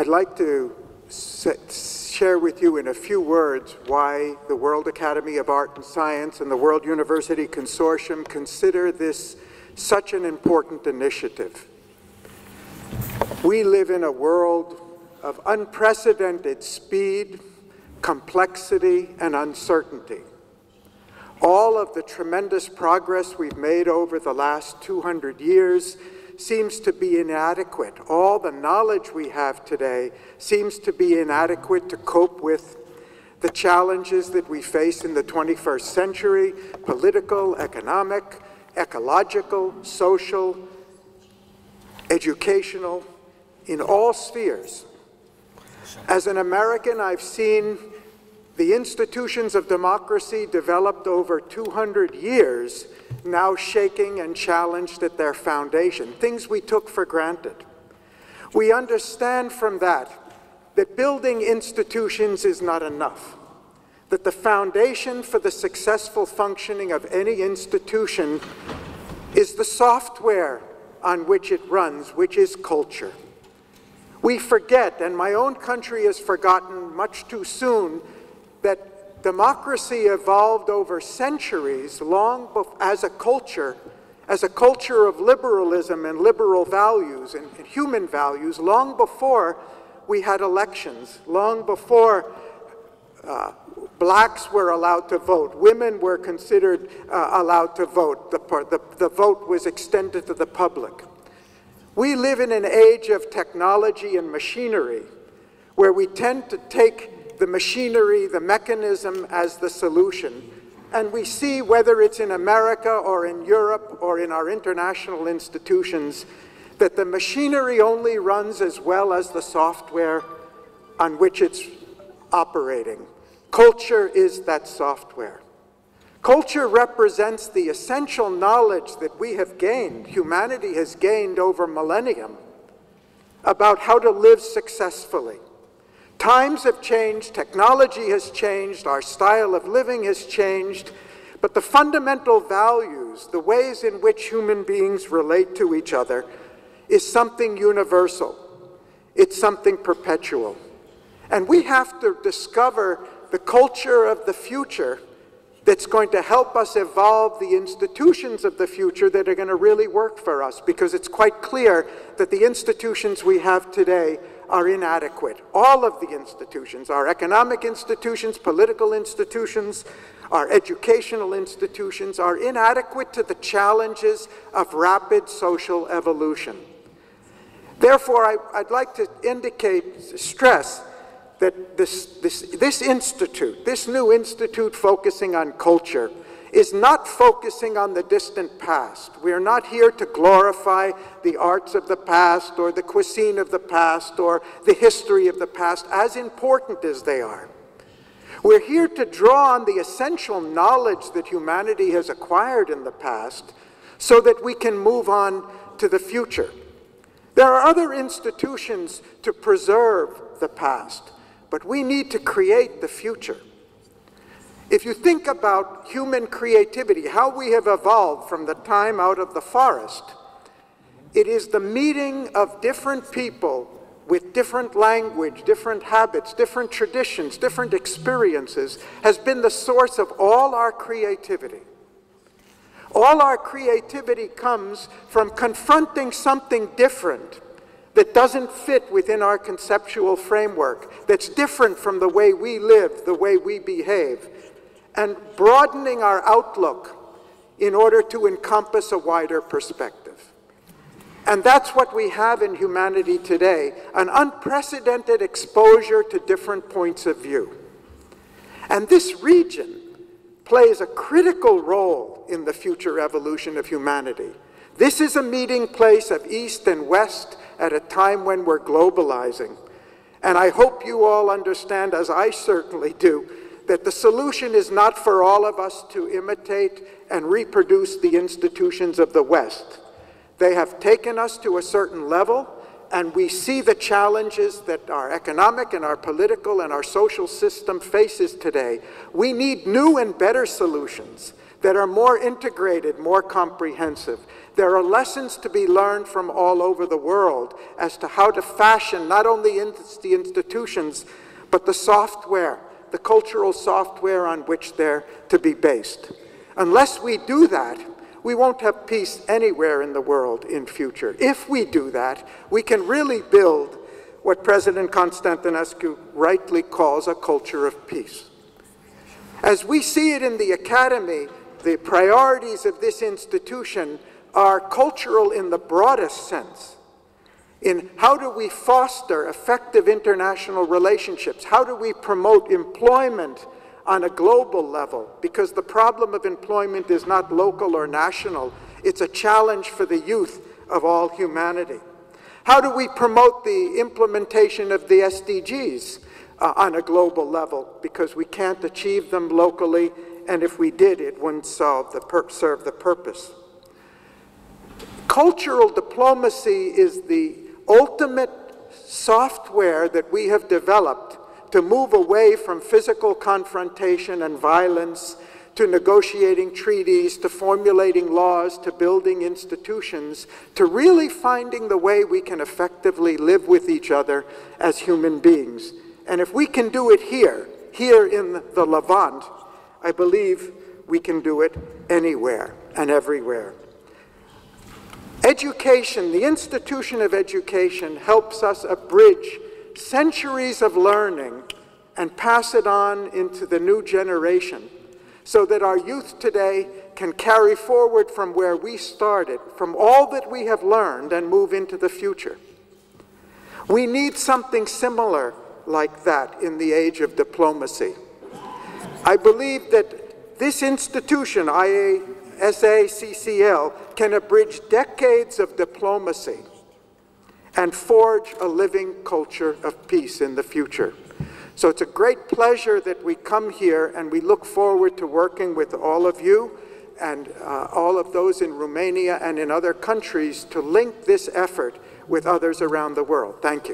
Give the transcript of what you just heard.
I'd like to share with you in a few words why the World Academy of Art and Science and the World University Consortium consider this such an important initiative. We live in a world of unprecedented speed, complexity, and uncertainty. All of the tremendous progress we've made over the last 200 years seems to be inadequate. All the knowledge we have today seems to be inadequate to cope with the challenges that we face in the 21st century, political, economic, ecological, social, educational, in all spheres. As an American, I've seen the institutions of democracy developed over 200 years now shaking and challenged at their foundation, things we took for granted. We understand from that that building institutions is not enough, that the foundation for the successful functioning of any institution is the software on which it runs, which is culture. We forget, and my own country has forgotten much too soon, that democracy evolved over centuries long as a culture, as a culture of liberalism and liberal values and, and human values, long before we had elections, long before uh, blacks were allowed to vote, women were considered uh, allowed to vote, the, the, the vote was extended to the public. We live in an age of technology and machinery where we tend to take the machinery, the mechanism as the solution. And we see whether it's in America or in Europe or in our international institutions that the machinery only runs as well as the software on which it's operating. Culture is that software. Culture represents the essential knowledge that we have gained, humanity has gained over millennium, about how to live successfully. Times have changed, technology has changed, our style of living has changed, but the fundamental values, the ways in which human beings relate to each other, is something universal. It's something perpetual. And we have to discover the culture of the future that's going to help us evolve the institutions of the future that are going to really work for us because it's quite clear that the institutions we have today are inadequate. All of the institutions, our economic institutions, political institutions, our educational institutions are inadequate to the challenges of rapid social evolution. Therefore, I, would like to indicate, stress that this, this, this institute, this new institute focusing on culture, is not focusing on the distant past. We are not here to glorify the arts of the past or the cuisine of the past or the history of the past, as important as they are. We're here to draw on the essential knowledge that humanity has acquired in the past so that we can move on to the future. There are other institutions to preserve the past but we need to create the future. If you think about human creativity, how we have evolved from the time out of the forest, it is the meeting of different people with different language, different habits, different traditions, different experiences has been the source of all our creativity. All our creativity comes from confronting something different that doesn't fit within our conceptual framework, that's different from the way we live, the way we behave, and broadening our outlook in order to encompass a wider perspective. And that's what we have in humanity today, an unprecedented exposure to different points of view. And this region plays a critical role in the future evolution of humanity. This is a meeting place of East and West, at a time when we're globalizing. And I hope you all understand, as I certainly do, that the solution is not for all of us to imitate and reproduce the institutions of the West. They have taken us to a certain level, and we see the challenges that our economic and our political and our social system faces today. We need new and better solutions that are more integrated, more comprehensive, There are lessons to be learned from all over the world as to how to fashion not only the institutions, but the software, the cultural software on which they're to be based. Unless we do that, we won't have peace anywhere in the world in future. If we do that, we can really build what President Constantinescu rightly calls a culture of peace. As we see it in the Academy, the priorities of this institution are cultural in the broadest sense. In how do we foster effective international relationships? How do we promote employment on a global level? Because the problem of employment is not local or national, it's a challenge for the youth of all humanity. How do we promote the implementation of the SDGs uh, on a global level? Because we can't achieve them locally, and if we did, it wouldn't solve the serve the purpose. Cultural diplomacy is the ultimate software that we have developed to move away from physical confrontation and violence to negotiating treaties, to formulating laws, to building institutions, to really finding the way we can effectively live with each other as human beings. And if we can do it here, here in the Levant, I believe we can do it anywhere and everywhere. Education, the institution of education, helps us abridge centuries of learning and pass it on into the new generation so that our youth today can carry forward from where we started, from all that we have learned, and move into the future. We need something similar like that in the age of diplomacy. I believe that this institution, IASA-CCL, can abridge decades of diplomacy and forge a living culture of peace in the future. So it's a great pleasure that we come here and we look forward to working with all of you and uh, all of those in Romania and in other countries to link this effort with others around the world. Thank you.